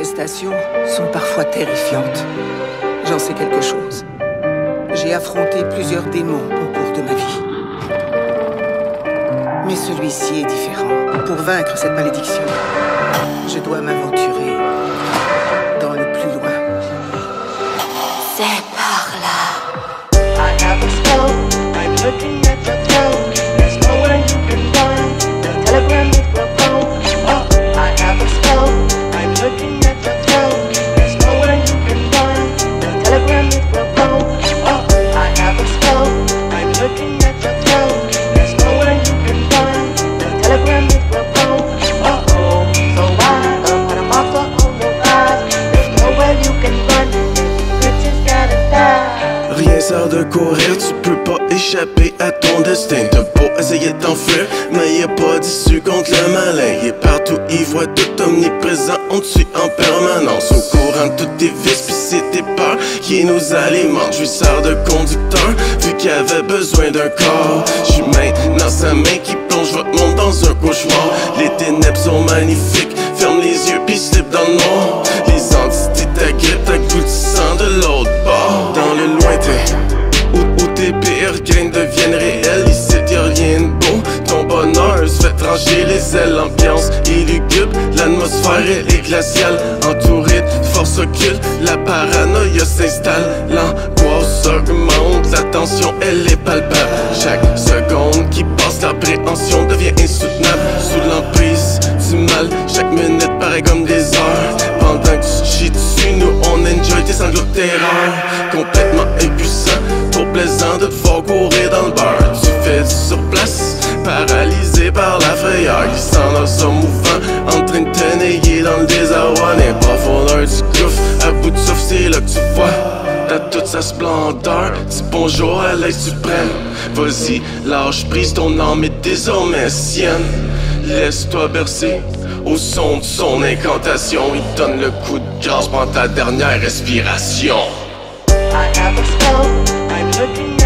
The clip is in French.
manifestations sont parfois terrifiantes. J'en sais quelque chose. J'ai affronté plusieurs démons au cours de ma vie. Mais celui-ci est différent. Pour vaincre cette malédiction, je dois m'aventurer dans le plus loin. C'est sert de courir, tu peux pas échapper à ton destin. T'as beau essayer de t'enfuir, mais y pas d'issue contre le malin. Il est partout, il voit tout omniprésent, on te suit en permanence. Au courant de toutes tes vices, pis c'est tes peurs qui nous alimentent. Je sers de conducteur, vu qu'il avait besoin d'un corps. J'suis maintenant sa main qui plonge votre monde dans un cauchemar. Les ténèbres sont magnifiques, ferme les yeux pis slip dans le noir. Les entités ailes, l'ambiance est lugubre, l'atmosphère est glaciale, entourée de forces occultes, la paranoïa s'installe, l'angoisse augmente, la tension elle est palpable. Chaque seconde qui passe, l'appréhension devient insoutenable, sous l'emprise du mal, chaque minute paraît comme des heures. Pendant que tu chies dessus, nous on enjoy tes sanglots de terreur, complètement impuissant, trop plaisant de te voir courir dans le bar. Tu fais sur place, paralysé par la frayeur, glissant dans son mouvement, en train de te dans le désarroi. N'est pas profondeur du gouffre, à bout de souffle, c'est là que tu vois. Dans toute sa splendeur, dis bonjour à l'œil suprême. Vas-y, lâche prise, ton âme est désormais sienne. Laisse-toi bercer au son de son incantation. Il donne le coup de grâce pendant ta dernière respiration. I have a. I'm looking